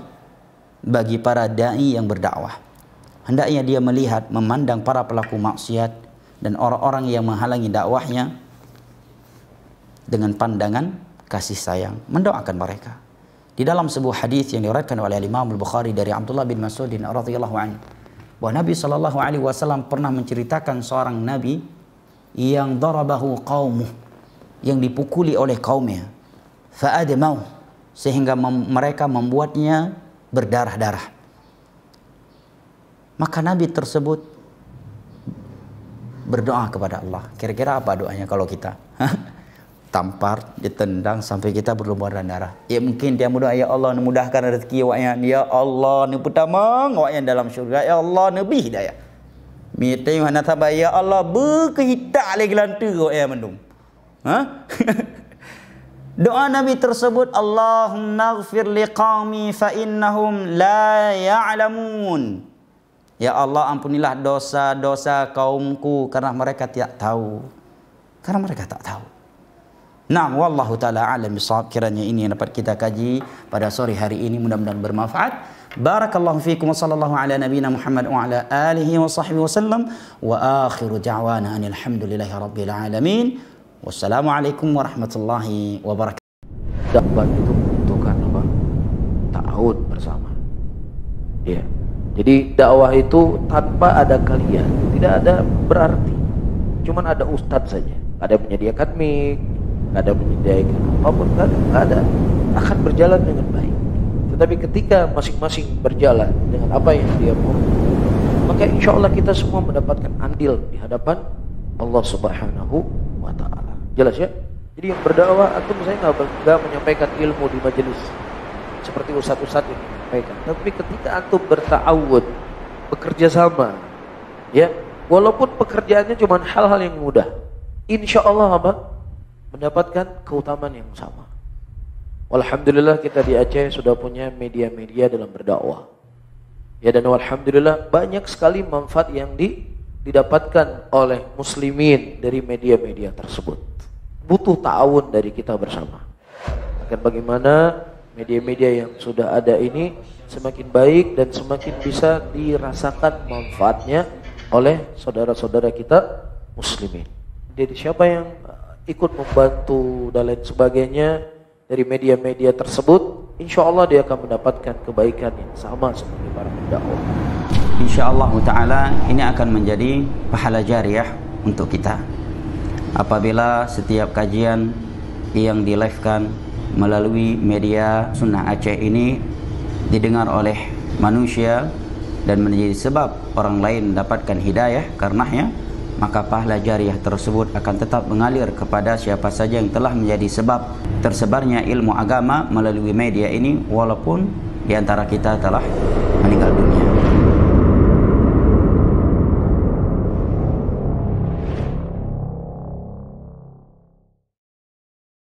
bagi para dai yang berdakwah. Hendaknya dia melihat memandang para pelaku maksiat dan orang-orang yang menghalangi dakwahnya dengan pandangan kasih sayang. Mendoakan mereka di dalam sebuah hadis yang diriwayatkan oleh Imam Al-Bukhari dari Abdullah bin Mas'ud radhiyallahu anhu bahwa Nabi sallallahu alaihi wasallam pernah menceritakan seorang nabi yang darabahu qaumuh yang dipukuli oleh kaumnya fa admau sehingga mem mereka membuatnya berdarah-darah. Maka nabi tersebut berdoa kepada Allah. Kira-kira apa doanya kalau kita tampar, ditendang sampai kita berlumuran darah. Ya mungkin dia mudah ya Allah mudahkan rezeki awak yang ya Allah ni pertama awak yang dalam syurga ya Allah nabi hidayah. Minta mana tabah ya Allah berkehitak lagi lantu awak yang mendung. Ha? [laughs] Doa Nabi tersebut Allahumma ighfir liqami fa innahum la ya'lamun. Ya Allah ampunilah dosa-dosa kaumku karena mereka tidak tahu. Karena mereka tak tahu. Naam wallahu taala alam bisawab kiranya ini yang dapat kita kaji pada sore hari ini mudah-mudahan bermanfaat. Barakallahu fiikum wa sallallahu ala nabiyyina Muhammad wa ala alihi wa sahbihi wasallam wa akhiru da'wana alhamdulillahi rabbil alamin. Wassalamualaikum warahmatullahi wabarakatuh. Dakwah itu membutuhkan apa? Ta'awud bersama. Ya. Jadi dakwah itu tanpa ada kalian tidak ada berarti. Cuman ada ustadz saja. Ada menyediakan mic, ada menyediakan apa pun kan ada akan berjalan dengan baik. Tetapi ketika masing-masing berjalan dengan apa yang dia mau maka insya Allah kita semua mendapatkan andil di hadapan Allah Subhanahu wa taala. Jelas ya? Jadi yang berdakwah atau misalnya nggak menyampaikan ilmu di majelis seperti ustaz-ustaz yang menyampaikan. Tapi ketika antum bertawud bekerja sama ya walaupun pekerjaannya cuma hal-hal yang mudah insya Allah apa mendapatkan keutamaan yang sama. Alhamdulillah kita di Aceh sudah punya media-media dalam berdakwah. Ya dan alhamdulillah banyak sekali manfaat yang di, didapatkan oleh muslimin dari media-media tersebut. Butuh ta'awun dari kita bersama. Akan bagaimana media-media yang sudah ada ini semakin baik dan semakin bisa dirasakan manfaatnya oleh saudara-saudara kita muslimin. Jadi siapa yang ikut membantu dan lain sebagainya dari media-media tersebut, insya Allah dia akan mendapatkan kebaikan yang sama seperti para pendakwah. InsyaAllah ta'ala ini akan menjadi pahala jariah untuk kita. Apabila setiap kajian yang dilivekan melalui media sunnah Aceh ini didengar oleh manusia dan menjadi sebab orang lain dapatkan hidayah karenanya maka pahala jariah tersebut akan tetap mengalir kepada siapa saja yang telah menjadi sebab tersebarnya ilmu agama melalui media ini walaupun di antara kita telah meninggal dunia.